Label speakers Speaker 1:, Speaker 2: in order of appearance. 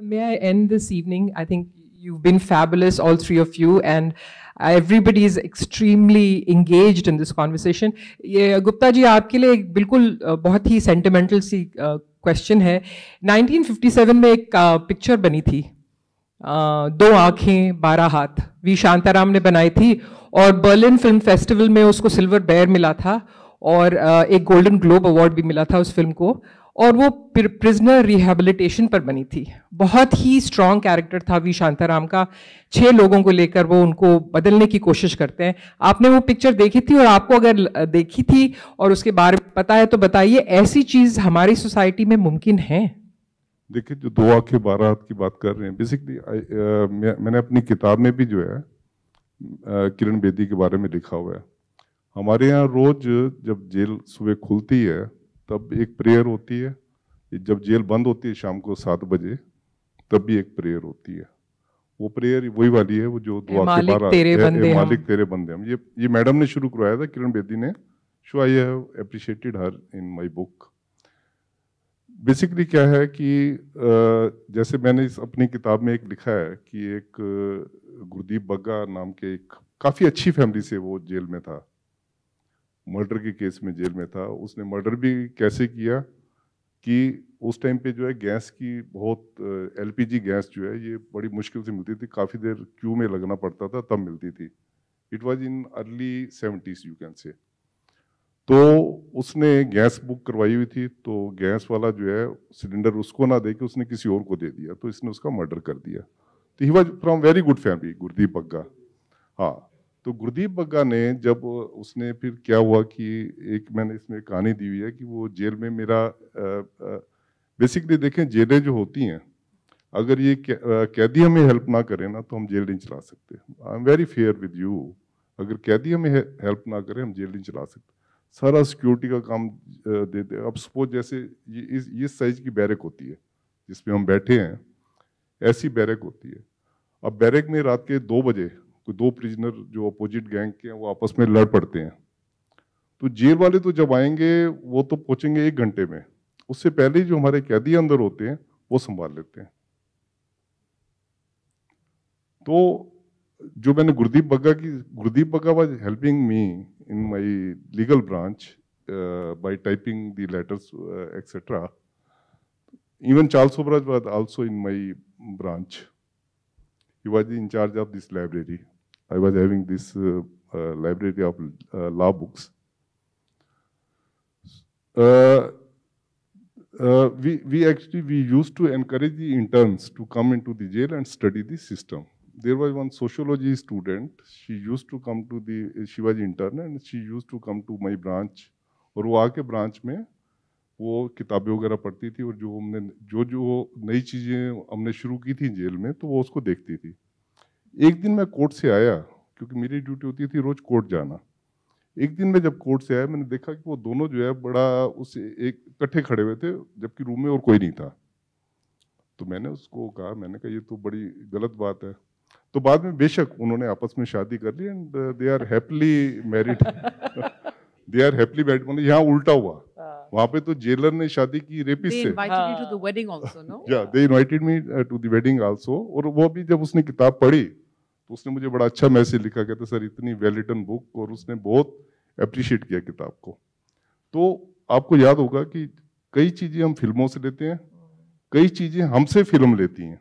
Speaker 1: May I end this evening? I think you've been fabulous, all three of you, and everybody is extremely engaged in this conversation. ये गुप्ता जी आपके लिए बिल्कुल बहुत ही sentimental सी question है 1957 में एक पिक्चर बनी थी दो आँखें बारह हाथ वी शांताराम ने बनाई थी और बर्लिन फ़िल्म फेस्टिवल में उसको सिल्वर बेयर मिला था और एक गोल्डन ग्लोब अवार्ड भी मिला था उस फ़िल्म को और वो प्रिजनर रिहेबिलिटेशन पर बनी थी। बहुत ही स्ट्रॉन्ग कैरेक्टर था वी शांताराम का। छह लोगों को लेकर वो उनको बदलने की कोशिश करते हैं। आपने वो पिक्चर देखी थी और आपको अगर देखी थी और उसके बारे में पता है तो बताइए, ऐसी चीज़ हमारी सोसाइटी में मुमकिन है?
Speaker 2: देखिए, जो दो आँखें, बारह की बात कर रहे हैं बेसिकली मैंने अपनी किताब में भी जो है किरण बेदी के बारे में लिखा हुआ है। हमारे यहाँ रोज जब जेल सुबह खुलती है तब एक प्रेयर होती है। जब जेल बंद होती है शाम को सात बजे तब भी एक प्रेयर होती है। वो प्रेयर वही वाली है वो जो दुआ के बार तेरे बंदे मालिक तेरे बंदे। हम ये ये मैडम ने शुरू करवाया था किरण बेदी ने। So I have appreciated her in my book basically क्या है कि जैसे मैंने इस अपनी किताब में एक लिखा है कि एक गुरदीप बग्गा नाम के एक काफ़ी अच्छी फैमिली से वो जेल में था। मर्डर के केस में जेल में था। उसने मर्डर भी कैसे किया कि उस टाइम पे जो है गैस की बहुत एलपीजी गैस जो है, ये बड़ी मुश्किल से मिलती थी। काफ़ी देर क्यू में लगना पड़ता था, तब मिलती थी। It was in early seventies you can say तो उसने गैस बुक करवाई हुई थी तो गैस वाला जो है, सिलेंडर उसको ना दे के उसने किसी और को दे दिया तो इसने उसका मर्डर कर दिया। तो he was from very good family Gurdeep Bagga हाँ तो गुरदीप बग्गा ने जब उसने फिर क्या हुआ कि एक मैंने इसमें कहानी दी हुई है कि वो जेल में मेरा बेसिकली देखें जेलें जो होती हैं, अगर ये कैदी हमें हेल्प ना करें ना तो हम जेल नहीं चला सकते। I am very fair with you अगर कैदी हमें हेल्प ना करें हम जेल नहीं चला सकते। सारा सिक्योरिटी का काम देते अब सपोज़ जैसे ये, इस इस साइज़ की बैरक होती है, जिसमें हम बैठे हैं, ऐसी बैरक होती है। अब बैरक में रात के दो बजे दो प्रिजनर जो अपोजिट गैंग के हैं, वो आपस में लड़ पड़ते हैं। तो जेल वाले तो जब आएँगे, वो तो पहुँचेंगे एक घंटे में। उससे पहले जो हमारे कैदी अंदर होते हैं, वो संभाल लेते हैं। तो जो मैंने गुरदीप बग्गा की, Gurdeep Bagga was helping me in my legal branch by typing the letters etcetera even Charles Sobhraj was also in my branch He was in charge of this library I was having this uh, uh, library of uh, law books. we, we actually, we used to encourage the interns to come into the jail and study the system. There was one sociology student, she used to come to the, she was intern and she used to come to my branch और वो आके branch में वो किताबें वगैरह पढ़ती थी और जो हमने, जो जो नई चीज़ें हमने शुरू की थी जेल में तो वो उसको देखती थी। एक दिन मैं कोर्ट से आया, क्योंकि मेरी ड्यूटी होती थी रोज कोर्ट जाना। एक दिन मैं जब कोर्ट से आया, मैंने देखा कि वो दोनों जो है बड़ा उस एक इकट्ठे खड़े हुए थे, जबकि रूम में और कोई नहीं था। तो मैंने उसको कहा, मैंने कहा, ये तो बड़ी गलत बात है। तो बाद में बेशक उन्होंने आपस में शादी कर ली and they are happily married they are happily married मतलब यहाँ उल्टा हुआ। वहाँ पे तो जेलर ने शादी की रेपिस से। या they invited me to the wedding also और वो भी जब उसने किताब पढ़ी तो उसने मुझे बड़ा अच्छा मैसेज लिखा कहते सर इतनी वेल रिटन बुक और उसने बहुत अप्रिशिएट किया किताब को। तो आपको याद होगा कि कई चीज़ें हम फ़िल्मों से लेते हैं कई चीज़ें हमसे फ़िल्म लेती हैं।